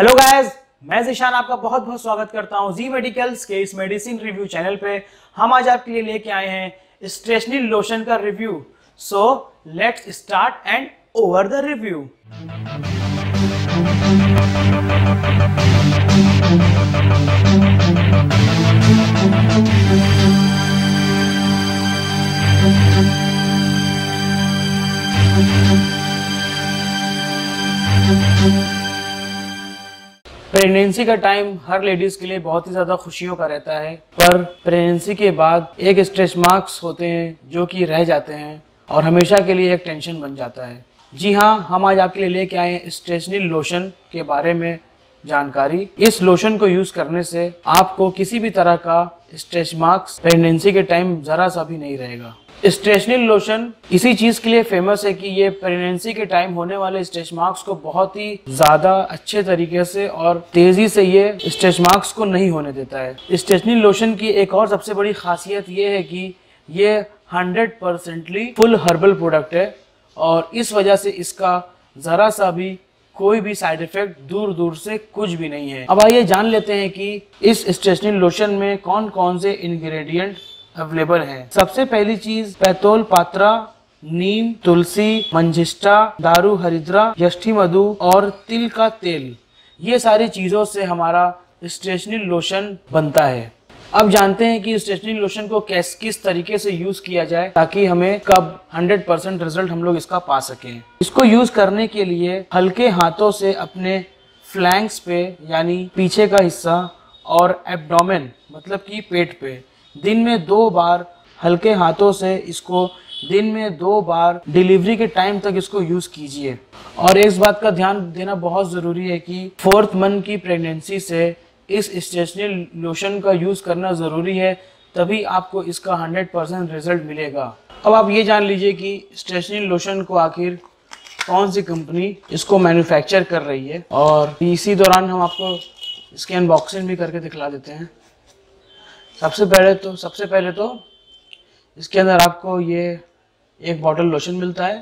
Hello guys मैं जिशान आपका बहुत बहुत स्वागत करता हूँ जी मेडिकल्स के इस मेडिसिन रिव्यू चैनल पे। हम आज आपके लिए लेके आए हैं स्ट्रेशनल लोशन का review so let's start and over the review pregnancy का टाइम हर लेडीज़ के लिए बहुत ही ज़्यादा खुशियों का रहता है। पर प्रेगनेंसी के बाद एक स्ट्रेस मार्क्स होते हैं जो कि रह जाते हैं और हमेशा के लिए एक टेंशन बन जाता है। जी हाँ हम आज आपके लिए लेके आए स्ट्रेसनिल लोशन के बारे में जानकारी। इस लोशन को यूज़ करने से आपको किसी भी तरह का स्ट्रेच मार्क्स प्रेगनेंसी के टाइम जरा सा भी नहीं रहेगा। स्ट्रेशनल लोशन, इसी चीज़ के लिए फ़ेमस है कि ये प्रेगनेंसी के टाइम होने वाले स्ट्रेच मार्क्स को बहुत ही ज़्यादा अच्छे तरीके से और तेज़ी से ये स्ट्रेच मार्क्स को नहीं होने देता है। स्ट्रेशनल लोशन की एक और सबसे बड़ी खासियत ये है कि ये hundred percently full herbal product है और इस वजह से इसका जरा सा भी कोई भी साइड इफ़ेक्ट दूर दूर से कुछ भी नहीं है। अब आइए जान लेते हैं कि इस स्टेशनरी लोशन में कौन कौन से इंग्रेडिएंट अवेलेबल है। सबसे पहली चीज़, पैतोल, पात्रा, नीम, तुलसी, मंजिष्टा, दारू, हरिद्रा, यष्टि मधु और तिल का तेल। ये सारी चीज़ों से हमारा स्टेशनरी लोशन बनता है। अब जानते हैं कि स्टेशनरी लोशन को कैस, किस तरीके से यूज़ किया जाए ताकि हमें कब 100 परसेंट रिज़ल्ट हम लोग इसका पा सकें। इसको यूज़ करने के लिए हल्के हाथों से अपने फ्लैंक्स पे, यानी पीछे का हिस्सा और एब्डोमेन मतलब कि पेट पे दिन में दो बार हल्के हाथों से इसको, दिन में दो बार डिलीवरी के टाइम तक इसको यूज़ कीजिए। और इस बात का ध्यान देना बहुत ज़रूरी है कि फोर्थ मंथ की प्रेगनेंसी से इस स्टेशनरी लोशन का यूज़ करना ज़रूरी है, तभी आपको इसका 100 परसेंट रिज़ल्ट मिलेगा। अब आप ये जान लीजिए कि स्टेशनरी लोशन को आखिर कौन सी कंपनी इसको मैन्युफैक्चर कर रही है। और इसी दौरान हम आपको इसकी अनबॉक्सिंग भी करके दिखला देते हैं। सबसे पहले तो सबसे पहले तो इसके अंदर आपको ये एक बॉटल लोशन मिलता है,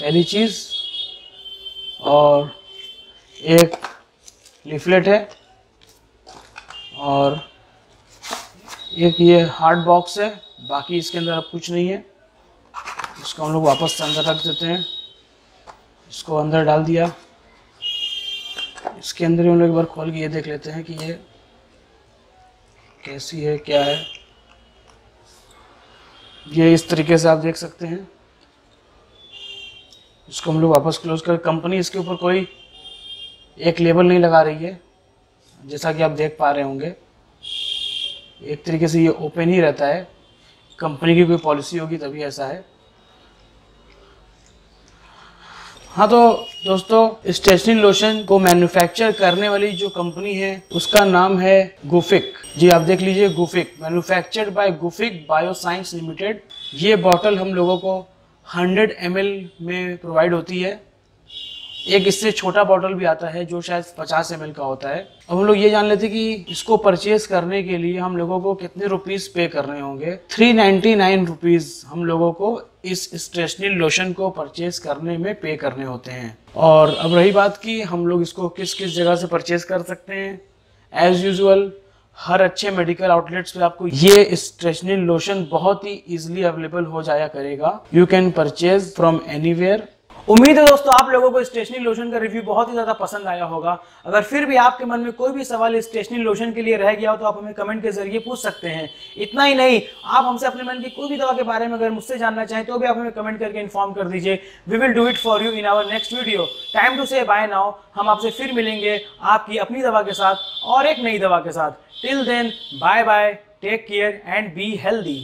पहली चीज़, और एक लिफलेट है, और एक ये हार्ड बॉक्स है, बाकी इसके अंदर अब कुछ नहीं है। इसको हम लोग वापस अंदर रख देते हैं। इसको अंदर डाल दिया। इसके अंदर हम लोग एक बार खोल के ये देख लेते हैं कि ये कैसी है, क्या है? ये इस तरीके से आप देख सकते हैं। इसको हम लोग वापस क्लोज कर कंपनी इसके ऊपर कोई एक लेबल नहीं लगा रही है, जैसा कि आप देख पा रहे होंगे। एक तरीके से ये ओपन ही रहता है। कंपनी की कोई पॉलिसी होगी तभी ऐसा है। हाँ तो दोस्तों स्टेशनरी लोशन को मैन्युफैक्चर करने वाली जो कंपनी है, उसका नाम है गुफिक जी, आप देख लीजिए Gufic manufactured by Gufic bioscience limited ये बॉटल हम लोगों को 100 एम में प्रोवाइड होती है। एक इससे छोटा बॉटल भी आता है, जो शायद 50 एम का होता है। अब हम लोग ये जान लेते कि इसको परचेज करने के लिए हम लोगों को कितने रुपीस पे करने होंगे। थ्री नाइन्टी नाइन हम लोगों को इस स्टेशनरी लोशन को परचेज करने में पे करने होते हैं। और अब रही बात की हम लोग इसको किस किस जगह से परचेज कर सकते हैं। एज यूजल हर अच्छे मेडिकल आउटलेट्स पे आपको ये स्टेशनरी लोशन बहुत ही इजिली अवेलेबल हो जाया करेगा। You can purchase from anywhere उम्मीद है दोस्तों आप लोगों को स्टेशनरी लोशन का रिव्यू बहुत ही ज़्यादा पसंद आया होगा। अगर फिर भी आपके मन में कोई भी सवाल स्टेशनरी लोशन के लिए रह गया हो तो आप हमें कमेंट के ज़रिए पूछ सकते हैं। इतना ही नहीं, आप हमसे अपने मन की कोई भी दवा के बारे में अगर मुझसे जानना चाहें तो भी आप हमें कमेंट करके इन्फॉर्म कर दीजिए। We will do it for you in our next video time to say bye now हम आपसे फिर मिलेंगे आपकी अपनी दवा के साथ और एक नई दवा के साथ। Till then bye bye take care and be healthy